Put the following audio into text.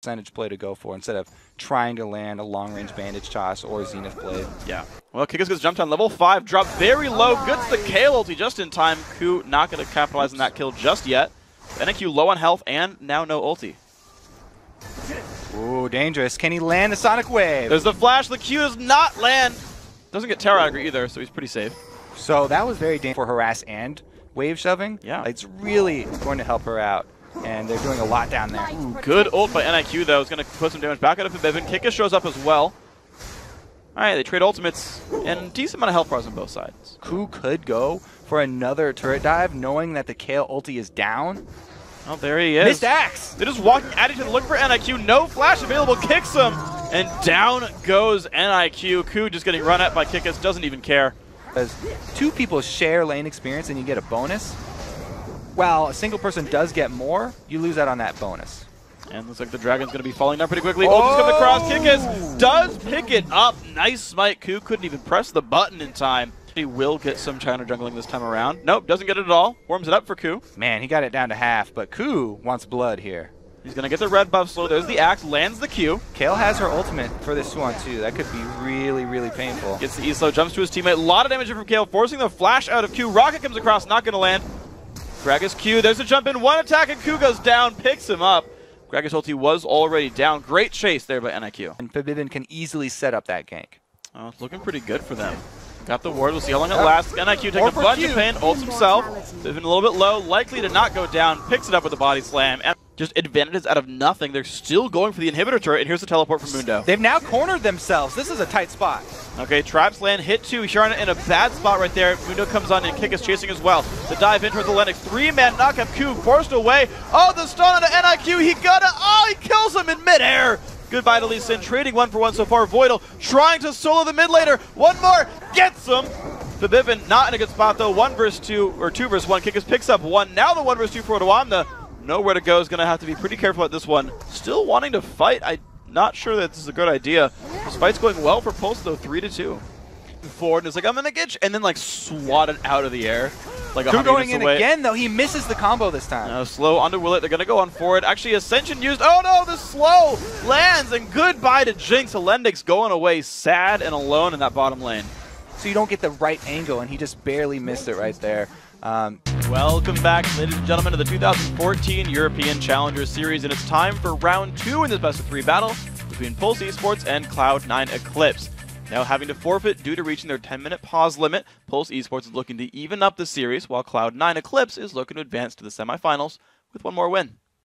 percentage play to go for instead of trying to land a long-range bandage toss or zenith blade. Yeah. Well, Kikis gets jumped on level 5, dropped very low, gets the Kayle ulti just in time. Ku not going to capitalize on that kill just yet. NIQ low on health and now no ulti. Ooh, dangerous. Can he land the Sonic Wave? There's the flash. The Q does not land. Doesn't get Terra either, so he's pretty safe. So that was very dangerous for harass and wave shoving. Yeah. It's really going to help her out. And they're doing a lot down there. Ooh, good ult by NIQ, though. Is going to put some damage back out of the Bevin. Kika shows up as well. All right, they trade ultimates and decent amount of health bars on both sides. Ku could go for another turret dive, knowing that the Kayle ulti is down. Oh, there he is. Missed axe! They're just walking at each other, looking for NIQ. No flash available, kicks him, and down goes NIQ. Ku just getting run at by Kikis, doesn't even care. Because two people share lane experience and you get a bonus. While a single person does get more, you lose out on that bonus. And looks like the Dragon's going to be falling down pretty quickly. Oh! Ulti's coming across. Oh! Kikis does pick it up. Nice smite. Ku couldn't even press the button in time. He will get some China jungling this time around. Nope, doesn't get it at all. Warms it up for Ku. Man, he got it down to half, but Ku wants blood here. He's going to get the red buff slow. There's the axe, lands the Q. Kayle has her ultimate for this one too. That could be really, really painful. Gets the E slow, jumps to his teammate. A lot of damage from Kayle, forcing the flash out of Q. Rocket comes across, not going to land. Gragas Q, there's a jump in, one attack, and Q goes down, picks him up. Gragas ulti was already down. Great chase there by NIQ. And Forbidden can easily set up that gank. Oh, it's looking pretty good for them. Got the ward. We'll see how long it lasts. NIQ takes a bunch Q. of pain, ults himself. Moving a little bit low, likely to not go down. Picks it up with a body slam. Just advantages out of nothing. They're still going for the inhibitor turret, and here's the teleport from Mundo. They've now cornered themselves. This is a tight spot. Okay, Traps land, hit two. Sharna in a bad spot right there. Mundo comes on and Kick is chasing as well. The dive in towards the Lennox. Three-man knockup Q forced away. Oh, the stun onto NIQ. He got it. Oh, he kills him in midair. Goodbye to Lee Sin, trading one for one so far. Voidal trying to solo the mid laner. One more, gets him. Fabivin not in a good spot though. One versus two, or two versus one. Kikis picks up one. Now the one versus two for Nowhere to go is going to have to be pretty careful at this one. Still wanting to fight. I'm not sure that this is a good idea. This fight's going well for Pulse though, three to two. Forward and is like, I'm gonna get you, and then like swatted out of the air. Like Ku going in away. again though, he misses the combo this time. Uh, slow onto Willet, they're gonna go on forward. Actually, Ascension used, oh no, the slow lands, and goodbye to Jinx. Alendix going away sad and alone in that bottom lane. So you don't get the right angle, and he just barely missed it right there. Um, Welcome back, ladies and gentlemen, to the 2014 European Challenger Series, and it's time for round two in this best of three battle between Pulse Esports and Cloud9 Eclipse. Now having to forfeit due to reaching their 10-minute pause limit, Pulse Esports is looking to even up the series, while Cloud9 Eclipse is looking to advance to the semifinals with one more win.